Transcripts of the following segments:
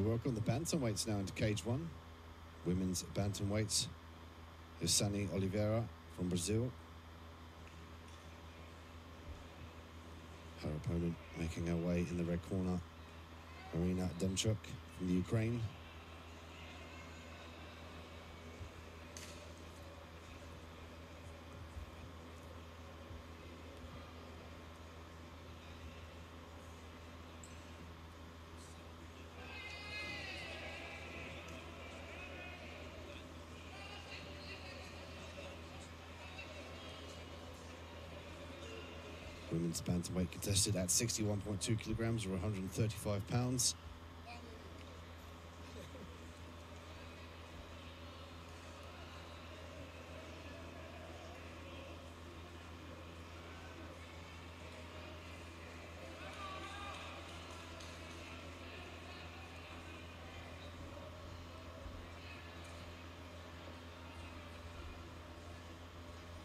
We welcome the bantamweights now into cage one. Women's bantamweights. Sunny Oliveira from Brazil. Her opponent making her way in the red corner, Maryna Demchuk from the Ukraine. Women's bantamweight contested at 61.2 kilograms or 135 pounds.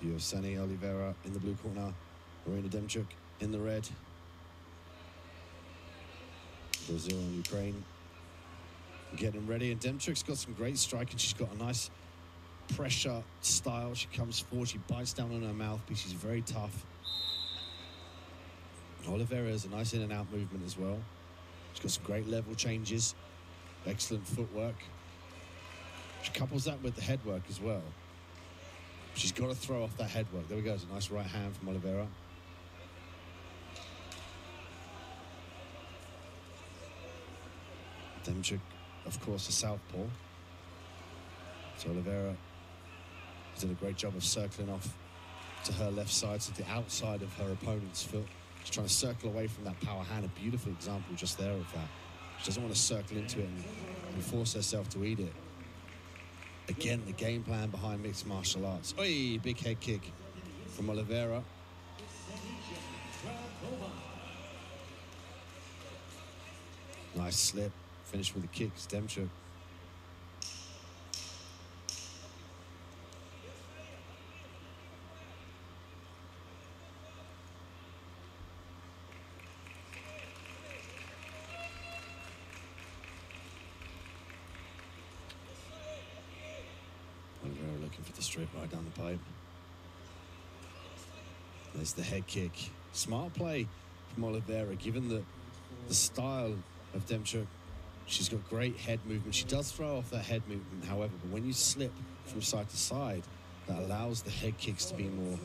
Josiane Oliveira in the blue corner, Maryna Demchuk in the red. Brazil and Ukraine getting ready. And Demchuk's got some great striking. She's got a nice pressure style. She comes forward, she bites down on her mouthpiece. She's very tough. Oliveira has a nice in and out movement as well. She's got some great level changes, excellent footwork. She couples that with the headwork as well. She's got to throw off that headwork. There we go. It's a nice right hand from Oliveira. Demchuk, of course, a southpaw. So Oliveira did a great job of circling off to her left side, to the outside of her opponent's foot. She's trying to circle away from that power hand. A beautiful example just there of that. She doesn't want to circle into it and, and force herself to eat it. Again, the game plan behind mixed martial arts. Oi, big head kick from Oliveira. Nice slip. Finish with a kick. Looking for the straight right down the pipe. There's the head kick. Smart play from Oliveira, given the, the style of Demchuk. She's got great head movement. She does throw off that head movement, however, but when you slip from side to side, that allows the head kicks to be more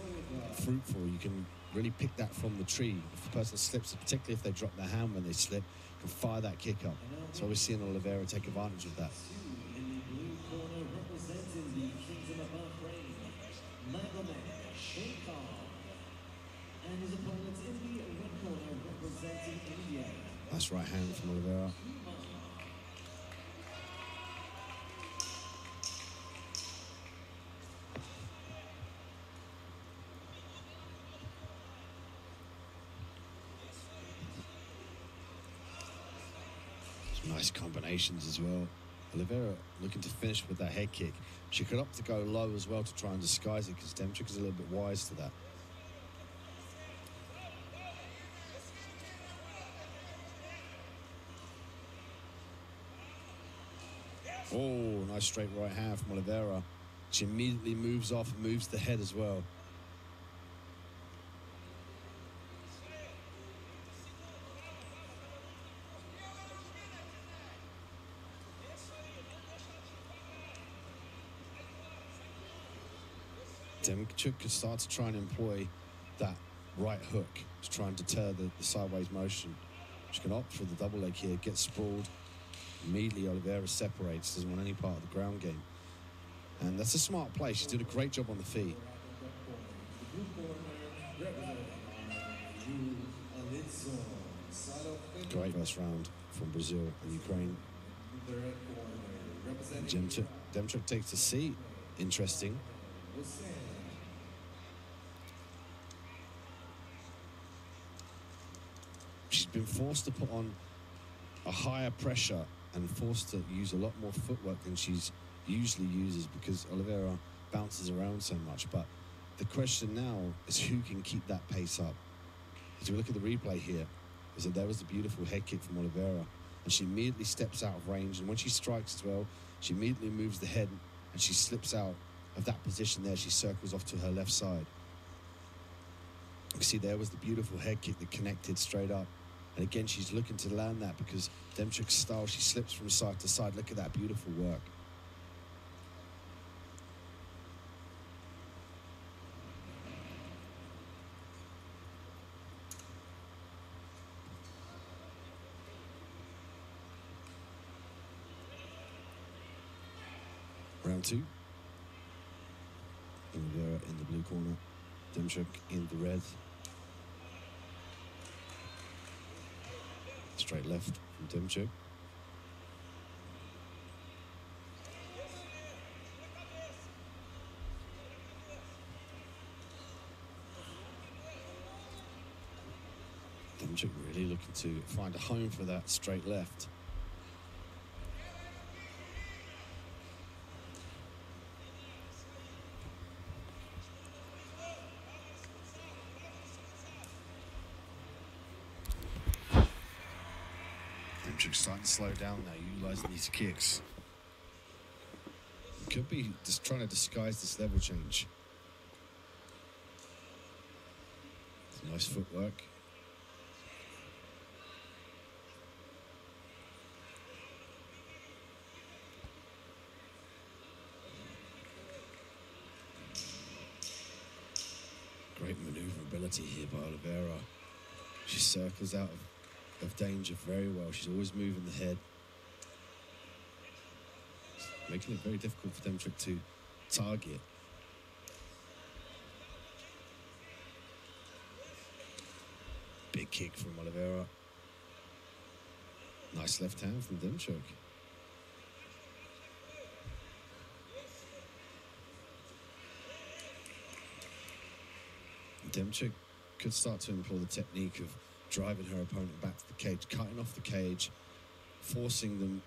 fruitful. You can really pick that from the tree. If the person slips, particularly if they drop their hand when they slip, can fire that kick up. So we're seeing Oliveira take advantage of that. In the blue corner, representing combinations as well. Oliveira looking to finish with that head kick. She could opt to go low as well to try and disguise it because Demchuk is a little bit wise to that. Oh, nice straight right hand from Oliveira. She immediately moves off and moves the head as well. Demchuk could start to try and employ that right hook to try and deter the, the sideways motion. She can opt for the double leg here, get sprawled. Immediately, Oliveira separates, doesn't want any part of the ground game. And that's a smart play. She did a great job on the feet. Great first round from Brazil and Ukraine. Demchuk, Demchuk takes a seat. Interesting. Hussein. She's been forced to put on a higher pressure and forced to use a lot more footwork than she's usually uses because Oliveira bounces around so much. But the question now is who can keep that pace up. As we look at the replay here, is that there was a beautiful head kick from Oliveira. and she immediately steps out of range. And when she strikes as well, she immediately moves the head and she slips out of that position there. She circles off to her left side. You see there was the beautiful head kick that connected straight up. And again, she's looking to land that because Demchuk's style, she slips from side to side. Look at that beautiful work. Round two. In the blue corner. Demchuk in the red. Straight left from Demchuk. Demchuk really looking to find a home for that straight left. Slow down now, utilising these kicks. Could be just trying to disguise this level change. Nice footwork. Great maneuverability here by Oliveira. She circles out of, of danger very well. She's always moving the head. Making it very difficult for Demchuk to target. Big kick from Oliveira. Nice left hand from Demchuk. Demchuk could start to employ the technique of driving her opponent back to the cage, cutting off the cage, forcing them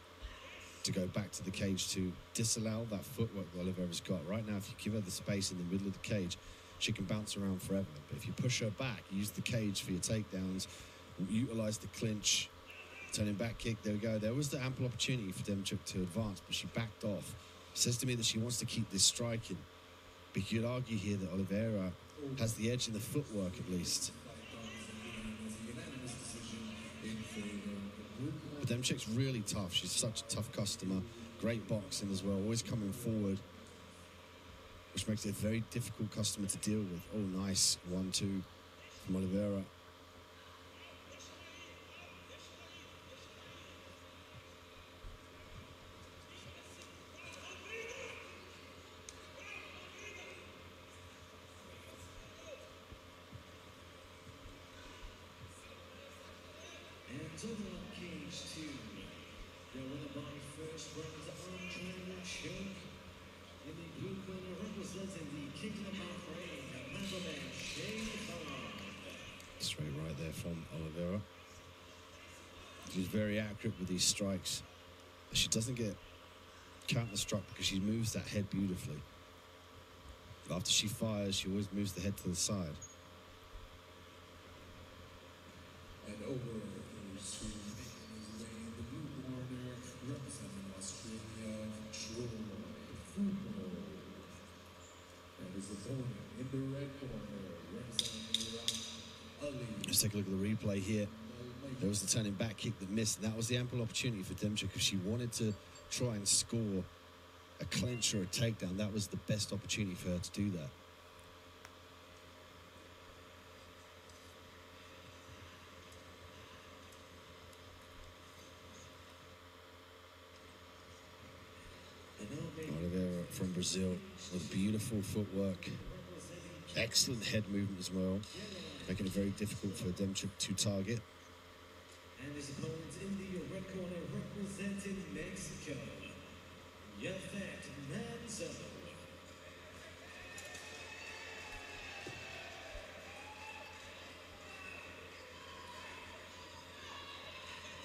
to go back to the cage to disallow that footwork that Oliveira's got. Right now, if you give her the space in the middle of the cage, she can bounce around forever. But if you push her back, use the cage for your takedowns, utilize the clinch, turning back kick, there we go. There was the ample opportunity for Demchuk to advance, but she backed off. Says to me that she wants to keep this striking. But you could argue here that Oliveira has the edge in the footwork at least. But Demchuk's really tough. She's such a tough customer. Great boxing as well, always coming forward, which makes it a very difficult customer to deal with. Oh, nice one-two from Oliveira. To two. Winner by first Andre. In the blue corner representing the Kingdom of Bahrain, Khan. Straight right there from Oliveira. She's very accurate with these strikes. She doesn't get counter struck because she moves that head beautifully. After she fires, she always moves the head to the side. And over to making his way in the blue corner, representing Australia, Troy Football. And his opponent in the red corner, representing Iraq, Ali. Let's take a look at the replay here. There was the turning back kick that missed, that was the ample opportunity for Demchuk if she wanted to try and score a clinch or a takedown. That was the best opportunity for her to do that. Oliveira from Brazil with beautiful footwork, excellent head movement as well, making it very difficult for Demchuk to target. And his opponent in the red corner representing Mexico, Yafet Manzo.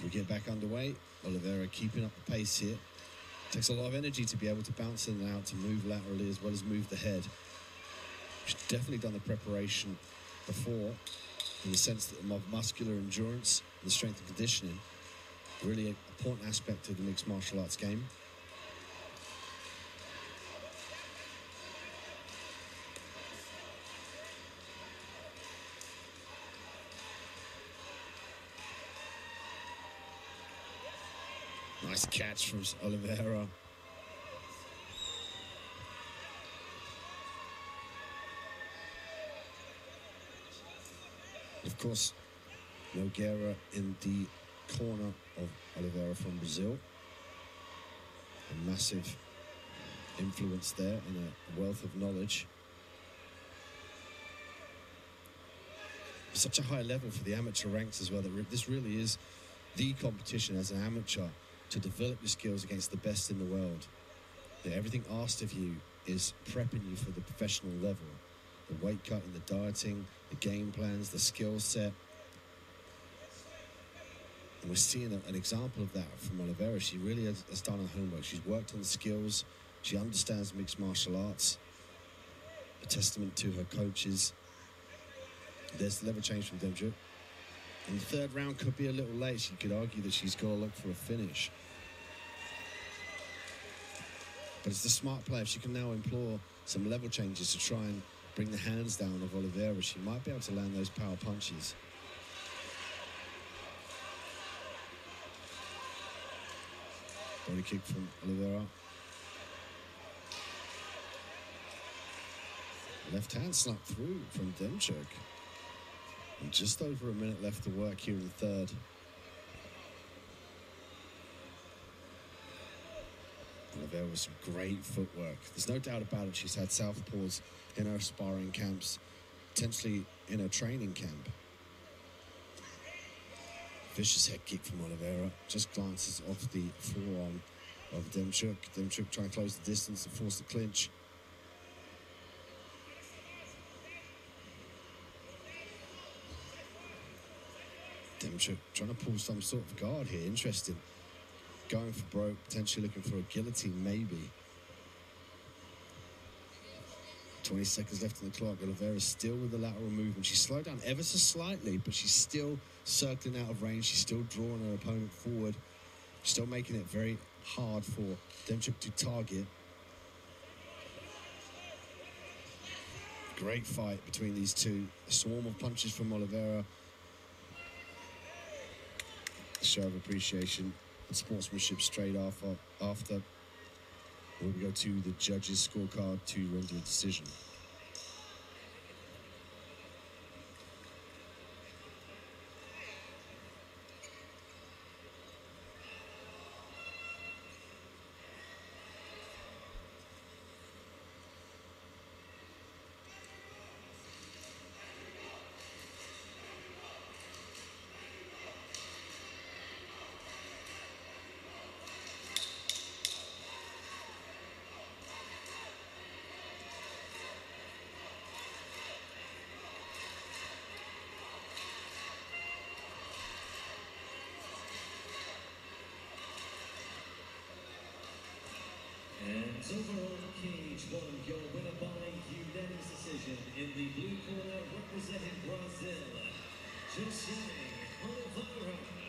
We get back underway. Oliveira keeping up the pace here. Takes a lot of energy to be able to bounce in and out, to move laterally as well as move the head. She's definitely done the preparation before in the sense that of muscular endurance and the strength and conditioning. really an important aspect of the mixed martial arts game. Nice catch from Oliveira. Of course, Nogueira in the corner of Oliveira from Brazil. A massive influence there and a wealth of knowledge. Such a high level for the amateur ranks as well. That this really is the competition as an amateur to develop your skills against the best in the world. That everything asked of you is prepping you for the professional level. The weight cutting, the dieting, the game plans, the skill set. And we're seeing an example of that from Oliveira. She really has, has done her homework. She's worked on the skills. She understands mixed martial arts. A testament to her coaches. There's the level change from Demchuk. And the third round could be a little late. You could argue that she's got to look for a finish. But it's the smart play. If she can now implore some level changes to try and bring the hands down of Oliveira, she might be able to land those power punches. Body kick from Oliveira. Left hand snap through from Demchuk. And just over a minute left to work here in the third. Oliveira was some great footwork. There's no doubt about it. She's had southpaws in her sparring camps, potentially in her training camp. Vicious head kick from Oliveira. Just glances off the forearm of Demchuk. Demchuk trying to close the distance and force the clinch. Demchuk trying to pull some sort of guard here. Interesting. Going for broke, potentially looking for a guillotine, maybe. 20 seconds left on the clock. Oliveira still with the lateral movement. She slowed down ever so slightly, but she's still circling out of range. She's still drawing her opponent forward. Still making it very hard for Demchuk to target. Great fight between these two. A swarm of punches from Oliveira. Show of appreciation sportsmanship straight after. Uh, after. When we go to the judges' scorecard to render a decision. Overall Cage one your winner by unanimous decision in the blue corner representing Brazil, Josiane Oliveira.